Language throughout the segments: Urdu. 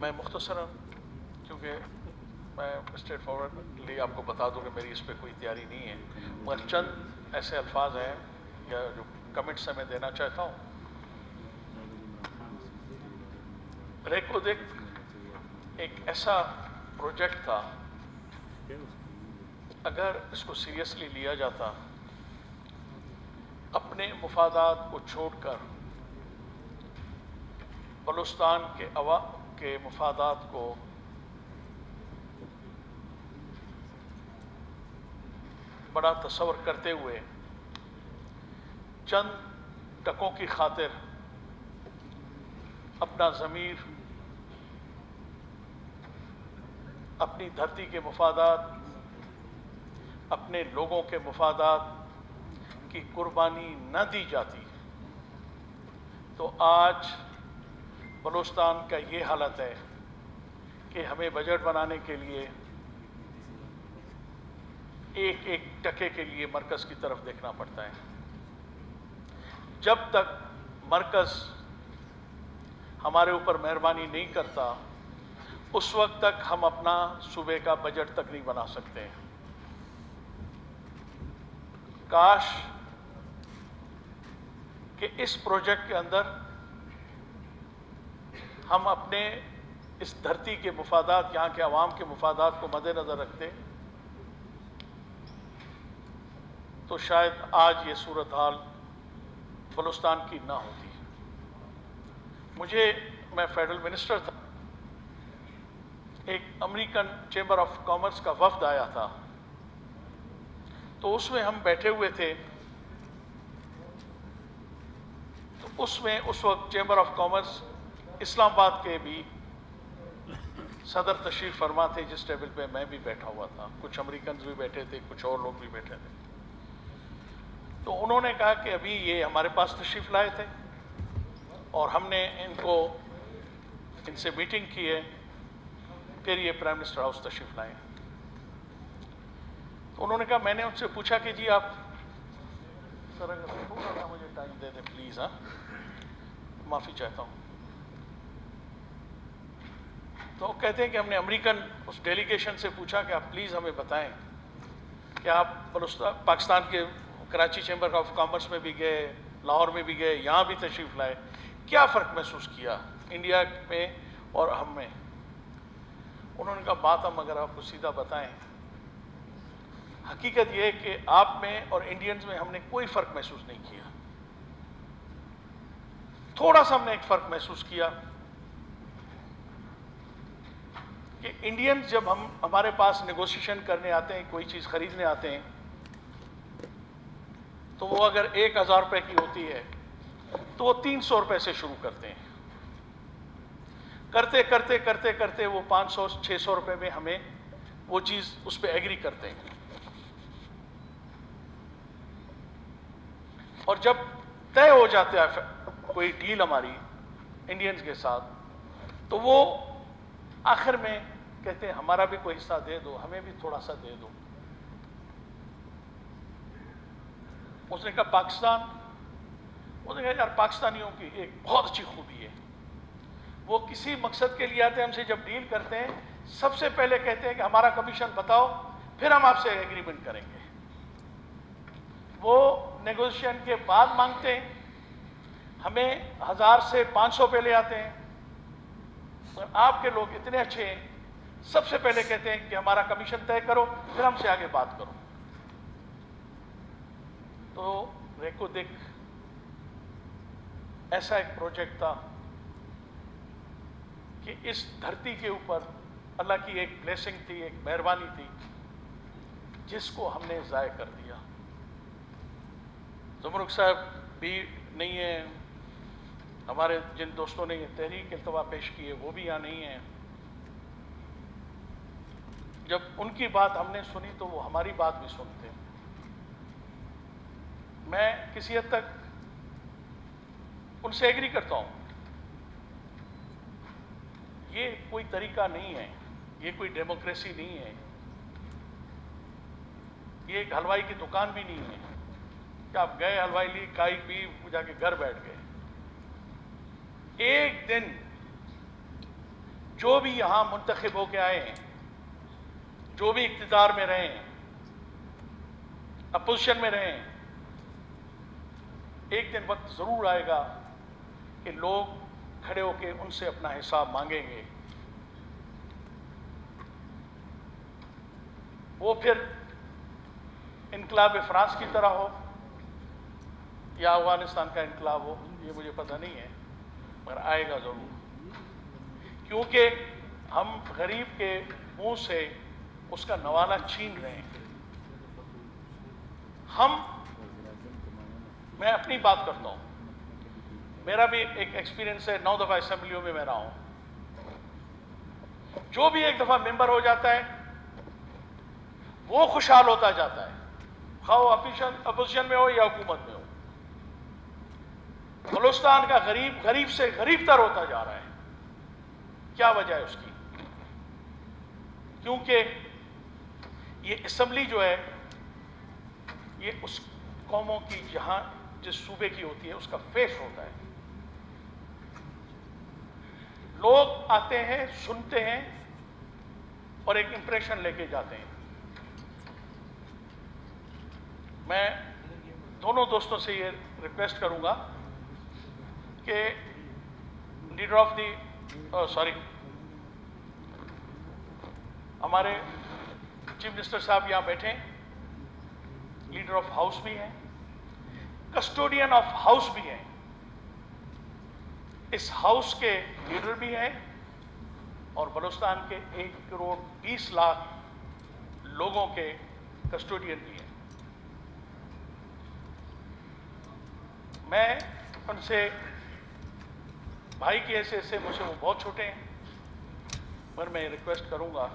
میں مختصراً کیونکہ میں اسٹریٹ فارورڈلی آپ کو بتا دوں کہ میری اس پہ کوئی تیاری نہیں ہے۔ مگر چند ایسے الفاظ ہیں یا جو کمنٹس میں دینا چاہتا ہوں۔ ریکو دیکھ، ایک ایسا پروجیکٹ تھا۔ اگر اس کو سیریسلی لیا جاتا، اپنے مفادات کو چھوڑ کر بلوستان کے عوام کے مفادات کو بڑا تصور کرتے ہوئے چند ٹکوں کی خاطر اپنا ضمیر، اپنی دھرتی کے مفادات، اپنے لوگوں کے مفادات کی قربانی نہ دی جاتی تو آج بلوچستان کا یہ حالت ہے کہ ہمیں بجٹ بنانے کے لیے ایک ایک ٹکے کے لیے مرکز کی طرف دیکھنا پڑتا ہے۔ جب تک مرکز ہمارے اوپر مہربانی نہیں کرتا، اس وقت تک ہم اپنا صوبے کا بجٹ تک نہیں بنا سکتے۔ کاش کہ اس پروجیکٹ کے اندر ہم اپنے اس دھرتی کے مفادات، یہاں کے عوام کے مفادات کو مد نظر رکھتے تو شاید آج یہ صورتحال بلوستان کی نہ ہوتی۔ مجھے، میں فیڈرل منسٹر تھا۔ ایک امریکن چیمبر آف کامرس کا وفد آیا تھا۔ تو اس میں ہم بیٹھے ہوئے تھے۔ تو اس میں، اس وقت چیمبر آف کامرس اسلام آباد کے بھی صدر تشریف فرما تھے، جس ٹیبل پہ میں بھی بیٹھا ہوا تھا۔ کچھ امریکنز بھی بیٹھے تھے، کچھ اور لوگ بھی بیٹھے تھے۔ تو انہوں نے کہا کہ ابھی یہ ہمارے پاس تشریف لائے تھے اور ہم نے ان کو، ان سے میٹنگ کی ہے، پھر یہ پرائم منسٹر ہاؤس تشریف لائے۔ تو انہوں نے کہا، میں نے ان سے پوچھا کہ جی آپ، سر اگر تھوڑا سا مجھے ٹائم دے دیں پلیز ہاں۔ معافی چاہتا ہوں۔ تو وہ کہتے ہیں کہ ہم نے امریکن اس ڈیلیگیشن سے پوچھا کہ آپ پلیز ہمیں بتائیں کہ آپ پاکستان کے کراچی چیمبر آف کامرس میں بھی گئے، لاہور میں بھی گئے، یہاں بھی تشریف لائے۔ کیا فرق محسوس کیا انڈیا میں اور ہم میں؟ انہوں نے کہا، بات ہم اگر آپ کو سیدھا بتائیں۔ حقیقت یہ ہے کہ آپ میں اور انڈینز میں ہم نے کوئی فرق محسوس نہیں کیا۔ تھوڑا سا ہم نے ایک فرق محسوس کیا۔ کہ انڈینز جب ہم ہمارے پاس نیگوسیشن کرنے آتے ہیں، کوئی چیز خریدنے آتے ہیں، تو وہ اگر ایک ہزار روپے کی ہوتی ہے، تو وہ تین سو روپے سے شروع کرتے ہیں۔ کرتے کرتے کرتے کرتے وہ پانچ سو، چھ سو روپے میں ہمیں وہ چیز اس پہ ایگری کرتے ہیں۔ اور جب طے ہو جاتا ہے کوئی ڈیل ہماری انڈینز کے ساتھ، تو وہ آخر میں کہتے ہیں ہمارا بھی کوئی حصہ دے دو، ہمیں بھی تھوڑا سا دے دو۔ اس نے کہا، پاکستان؟ اس نے کہا، یار، پاکستانیوں کی ایک بہت اچھی خوبی ہے۔ وہ کسی مقصد کے لیے آتے ہیں، ہم سے جب ڈیل کرتے ہیں، سب سے پہلے کہتے ہیں کہ ہمارا کمیشن بتاؤ، پھر ہم آپ سے ایگریمنٹ کریں گے۔ وہ نیگوزیشن کے بعد مانگتے ہیں۔ ہمیں ہزار سے پانچ سو پہ لے آتے ہیں۔ اور آپ کے لوگ اتنے اچھے ہیں۔ سب سے پہلے کہتے ہیں کہ ہمارا کمیشن طے کرو، پھر ہم سے آگے بات کرو۔ تو ریکو دکھ ایسا ایک پروجیکٹ تھا کہ اس دھرتی کے اوپر اللہ کی ایک بلیسنگ تھی، ایک مہربانی تھی، جس کو ہم نے ضائع کر دیا۔ زمرک صاحب بھی نہیں ہے ہمارے جن دوستوں نے یہ تحریک التوا پیش کی ہے، وہ بھی یہاں نہیں ہیں۔ جب ان کی بات ہم نے سنی تو وہ ہماری بات بھی سنتے میں کسی حد تک ان سے ایگری کرتا ہوں۔ یہ کوئی طریقہ نہیں ہے، یہ کوئی ڈیموکریسی نہیں ہے۔ یہ ایک ہلوائی کی دکان بھی نہیں ہے۔ کہ آپ گئے ہلوائی لی کائی پی جا کے گھر بیٹھ گئے۔ ایک دن جو بھی یہاں منتخب ہو کے آئے ہیں جو بھی اقتدار میں رہے ہیں اپوزیشن میں رہے ہیں ایک دن وقت ضرور آئے گا کہ لوگ کھڑے ہو کے ان سے اپنا حساب مانگیں گے۔ وہ پھر انقلاب فرانس کی طرح ہو یا افغانستان کا انقلاب ہو، یہ مجھے پتہ نہیں ہے، مگر آئے گا ضرور۔ کیونکہ ہم غریب کے منہ سے اس کا نوالا چھین رہے ہیں۔ ہم میں اپنی بات کرتا ہوں۔ میرا بھی ایک ایکسپیرینس ہے، نو دفعہ اسمبلیوں میں میں رہا ہوں۔ جو بھی ایک دفعہ ممبر ہو جاتا ہے، وہ خوشحال ہوتا جاتا ہے۔ خواہ اپوزیشن میں ہو یا حکومت میں ہو۔ بلوستان کا غریب غریب سے غریب تر ہوتا جا رہا ہے۔ کیا وجہ ہے اس کی؟ کیونکہ یہ اسمبلی جو ہے، یہ اس قوموں کی جہاں جس صوبے کی ہوتی ہے، اس کا فیس ہوتا ہے۔ لوگ آتے ہیں، سنتے ہیں اور ایک امپریشن لے کے جاتے ہیں۔ میں دونوں دوستوں سے یہ ریکویسٹ کروں گا کہ لیڈر آف دی سوری ہمارے چیف منسٹر صاحب یہاں بیٹھے لیڈر آف ہاؤس بھی ہیں۔ کسٹوڈین آف ہاؤس بھی ہیں۔ اس ہاؤس کے لیڈر بھی ہیں اور بلوستان کے ایک کروڑ بیس لاکھ لوگوں کے کسٹوڈین بھی ہیں۔ میں ان سے، بھائی کی ایسے ایسے، مجھے وہ بہت چھوٹے ہیں، پر میں ریکویسٹ کروں گا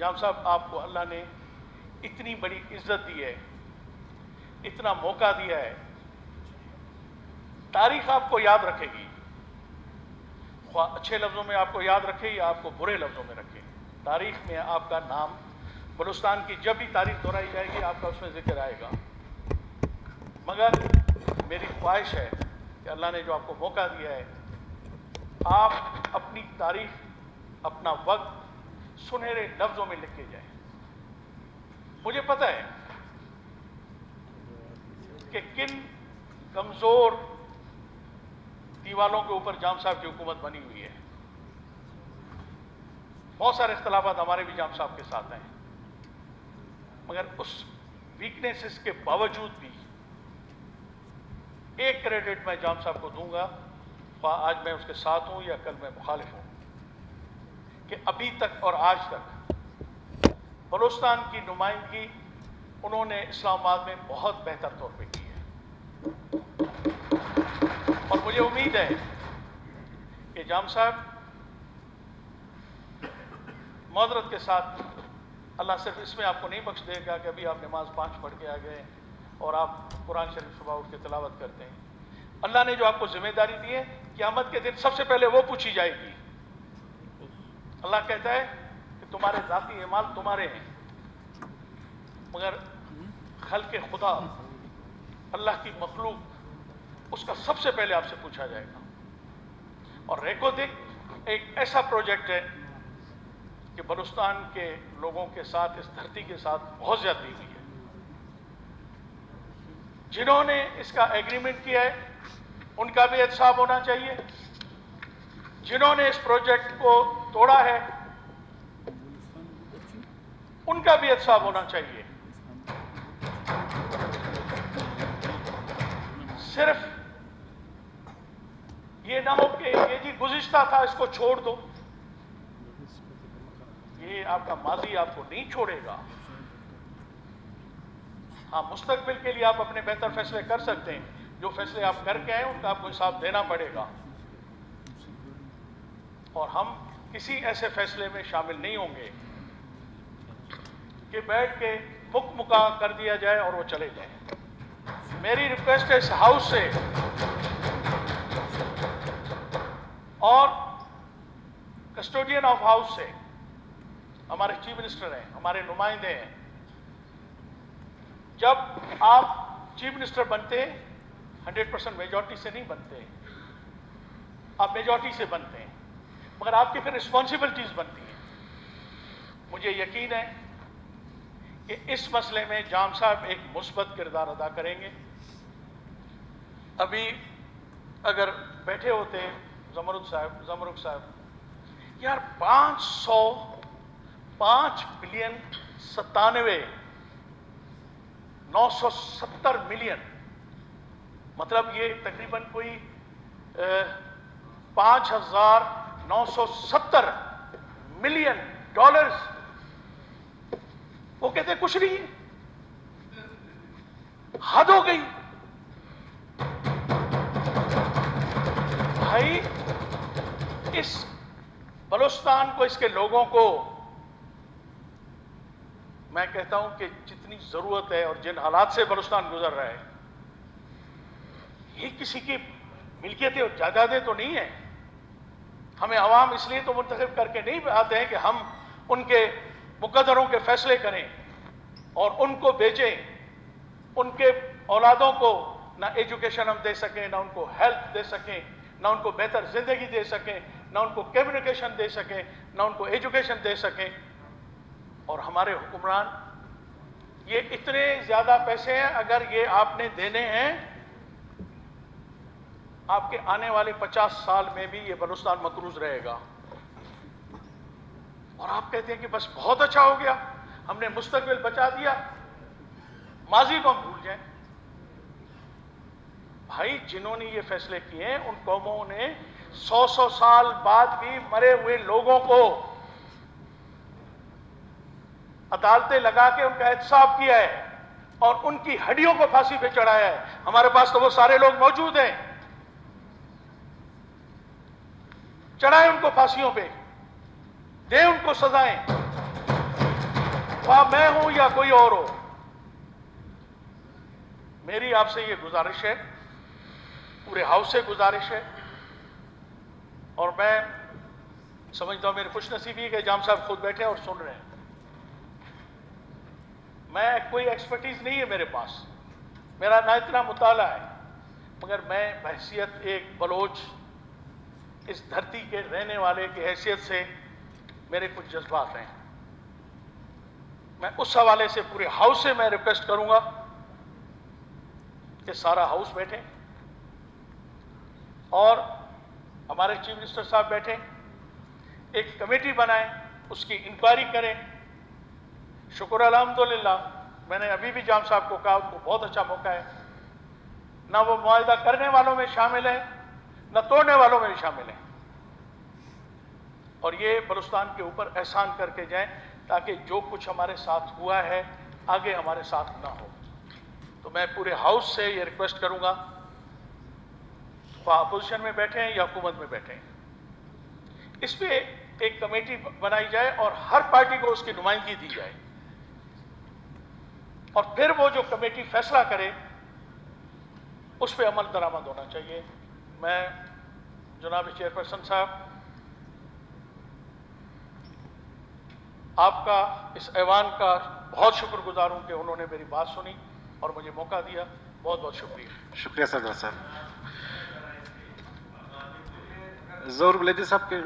جام صاحب، آپ کو اللہ نے اتنی بڑی عزت دی ہے، اتنا موقع دیا ہے۔ تاریخ آپ کو یاد رکھے گی۔ اچھے لفظوں میں آپ کو یاد رکھے یا آپ کو برے لفظوں میں رکھے۔ تاریخ میں آپ کا نام بلوستان کی جب بھی تاریخ دہرائی جائے گی، آپ کا اس میں ذکر آئے گا۔ مگر میری خواہش ہے کہ اللہ نے جو آپ کو موقع دیا ہے، آپ اپنی تاریخ، اپنا وقت سنہرے لفظوں میں لکھ کے جائیں۔ مجھے پتہ ہے کہ کن کمزور دیوالوں کے اوپر جام صاحب کی حکومت بنی ہوئی ہے۔ بہت سارے اختلافات ہمارے بھی جام صاحب کے ساتھ ہیں۔ مگر اس ویکنیسز کے باوجود بھی ایک کریڈٹ میں جام صاحب کو دوں گا آج میں اس کے ساتھ ہوں یا کل میں مخالف ہوں۔ کہ ابھی تک اور آج تک بلوستان کی نمائندگی انہوں نے اسلام آباد میں بہت بہتر طور پہ کی ہے۔ اور مجھے امید ہے کہ جام صاحب معذرت کے ساتھ اللہ صرف اس میں آپ کو نہیں بخش دے گا کہ ابھی آپ نماز پانچ پڑھ کے آ گئے اور آپ قرآن شریف صبح اٹھ کے تلاوت کرتے ہیں۔ اللہ نے جو آپ کو ذمہ داری دی ہے، قیامت کے دن سب سے پہلے وہ پوچھی جائے گی اللہ کہتا ہے کہ تمہارے ذاتی اعمال تمہارے ہیں، مگر خلق خدا اللہ کی مخلوق، اس کا سب سے پہلے آپ سے پوچھا جائے گا۔ اور ریکو دک ایک ایسا پروجیکٹ ہے کہ بلوستان کے لوگوں کے ساتھ، اس دھرتی کے ساتھ بہت زیادہ ہوئی ہے۔ جنہوں نے اس کا ایگریمنٹ کیا ہے، ان کا بھی احتساب ہونا چاہیے۔ جنہوں نے اس پروجیکٹ کو توڑا ہے۔ ان کا بھی احتساب ہونا چاہیے۔ صرف یہ نہ ہو کہ یہ جی گزشتہ تھا، اس کو چھوڑ دو۔ یہ آپ کا ماضی آپ کو نہیں چھوڑے گا۔ ہاں مستقبل کے لیے آپ اپنے بہتر فیصلے کر سکتے ہیں۔ جو فیصلے آپ کر کے آئے ان کا آپ کو حساب دینا پڑے گا۔ اور ہم کسی ایسے فیصلے میں شامل نہیں ہوں گے کہ بیٹھ کے مک مکا کر دیا جائے اور وہ چلے جائیں۔ میری ریکویسٹ ہے اس ہاؤس سے۔ اور کسٹوڈین آف ہاؤس سے۔ ہمارے چیف منسٹر ہیں، ہمارے نمائندے ہیں۔ جب آپ چیف منسٹر بنتے ہیں ہنڈریڈ پرسینٹ میجورٹی سے نہیں بنتے۔ آپ میجورٹی سے بنتے۔ ہیں مگر آپ کی پھر رسپانسبلٹیز بنتی ہیں۔ مجھے یقین ہے کہ اس مسئلے میں جام صاحب ایک مثبت کردار ادا کریں گے۔ ابھی اگر بیٹھے ہوتے زمرک صاحب زمرک صاحب، یار پانچ سو، پانچ بلین ستانوے، نو سو ستر ملین۔ مطلب یہ تقریباً کوئی پانچ ہزار نو سو ستر ملین ڈالرز۔ وہ کہتے کچھ نہیں۔ حد ہو گئی۔ بھائی، اس بلوستان کو، اس کے لوگوں کو میں کہتا ہوں کہ جتنی ضرورت ہے اور جن حالات سے بلوستان گزر رہا ہے، یہ کسی کی ملکیتیں اور جائیدادیں تو نہیں ہیں۔ ہمیں عوام اس لیے تو منتخب کر کے نہیں آتے ہیں کہ ہم ان کے مقدروں کے فیصلے کریں اور ان کو بیچیں، ان کے اولادوں کو نہ ایجوکیشن ہم دے سکیں، نہ ان کو ہیلتھ دے سکیں، نہ ان کو بہتر زندگی دے سکیں، نہ ان کو کمیونیکیشن دے سکیں، نہ ان کو ایجوکیشن دے سکیں۔ اور ہمارے حکمران، یہ اتنے زیادہ پیسے ہیں، اگر یہ آپ نے دینے ہیں آپ کے آنے والے پچاس سال میں بھی یہ بلوستان مقروض رہے گا۔ اور آپ کہتے ہیں کہ بس بہت اچھا ہو گیا۔ ہم نے مستقبل بچا دیا۔ ماضی کو ہم بھول جائیں۔ بھائی، جنہوں نے یہ فیصلے کیے ہیں، ان قوموں نے سو سو سال بعد بھی مرے ہوئے لوگوں کو عدالتیں لگا کے ان کا احتساب کیا ہے اور ان کی ہڈیوں کو پھانسی پہ چڑھایا ہے۔ ہمارے پاس تو وہ سارے لوگ موجود ہیں۔ چڑھائیں ان کو پھانسیوں پہ، دیں ان کو سزائیں۔ خواہ میں ہوں یا کوئی اور ہو۔ میری آپ سے یہ گزارش ہے، پورے ہاؤس سے گزارش ہے۔ اور میں سمجھتا ہوں میری خوش نصیبی کہ جام صاحب خود بیٹھے اور سن رہے ہیں۔ میں کوئی ایکسپرٹیز نہیں ہے میرے پاس۔ میرا نہ اتنا مطالعہ ہے، مگر میں بحثیت ایک بلوچ اس دھرتی کے رہنے والے کی حیثیت سے میرے کچھ جذبات ہیں۔ میں اس حوالے سے پورے ہاؤس سے میں ریکویسٹ کروں گا کہ سارا ہاؤس بیٹھے اور ہمارے چیف منسٹر صاحب بیٹھے ایک کمیٹی بنائیں، اس کی انکوائری کریں۔ شکر الحمدللہ، میں نے ابھی بھی جام صاحب کو کہا ان کو بہت اچھا موقع ہے۔ نہ وہ معاہدہ کرنے والوں میں شامل ہے نہ توڑنے والوں میں بھی شامل ہیں۔ اور یہ بلوستان کے اوپر احسان کر کے جائیں تاکہ جو کچھ ہمارے ساتھ ہوا ہے، آگے ہمارے ساتھ نہ ہو۔ تو میں پورے ہاؤس سے یہ ریکویسٹ کروں گا اپوزیشن میں بیٹھیں یا حکومت میں بیٹھیں اس پہ ایک کمیٹی بنائی جائے اور ہر پارٹی کو اس کی نمائندگی دی جائے۔ اور پھر وہ جو کمیٹی فیصلہ کرے، اس پہ عمل درآمد ہونا چاہیے۔ میں جناب چیئرپرسن صاحب، آپ کا اس ایوان کا بہت شکر گزار ہوں کہ انہوں نے میری بات سنی اور مجھے موقع دیا۔ بہت بہت شکریہ۔ شکریہ صدر صاحب۔ ضرور بلیدی صاحب کے